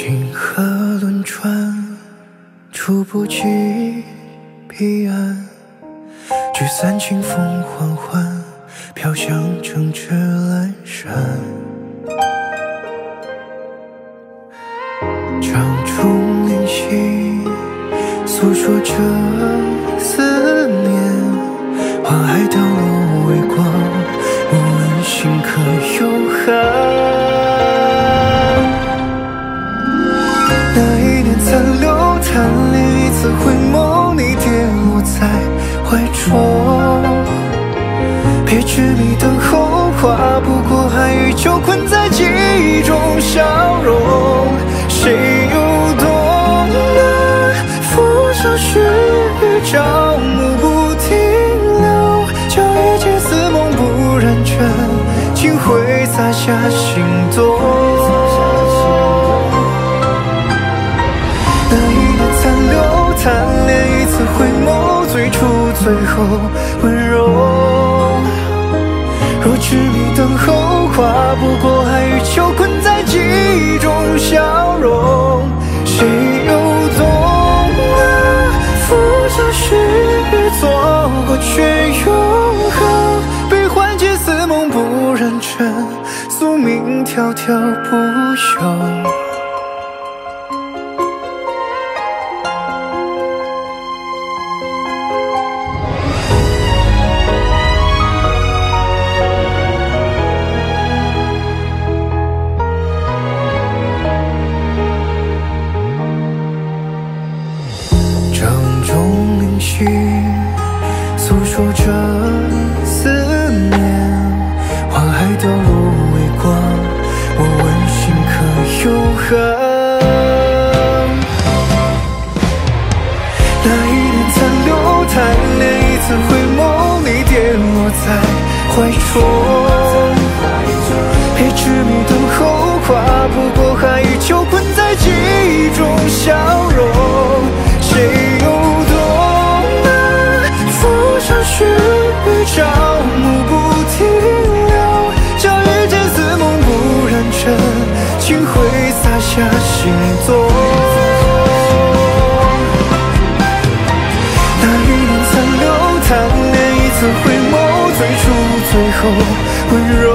星河轮转，触不及彼岸。聚散清风缓缓，飘向城池阑珊。掌中灵犀，诉说着。别执迷等候，划不过海与就困在记忆中消融。谁又懂得浮生须臾，朝暮不停留，叫一劫似梦不染尘，尽挥洒下心动。那一年残留，贪恋一，最后温柔。若执迷等候，跨不过爱与秋，困在记忆中消融。谁又懂了浮生须臾，错过却永恒。悲欢皆似梦不忍尘，宿命迢迢不休。的思念，花海凋落微光，我问心可有痕？那一点残留，贪恋一次回眸，你跌落在怀中，举杯，朝暮不停留，将一见似梦不染尘，情会洒下心踪。那一年残留，贪恋一次回眸，最初最后温柔。